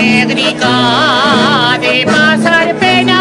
métrica de pasar pena.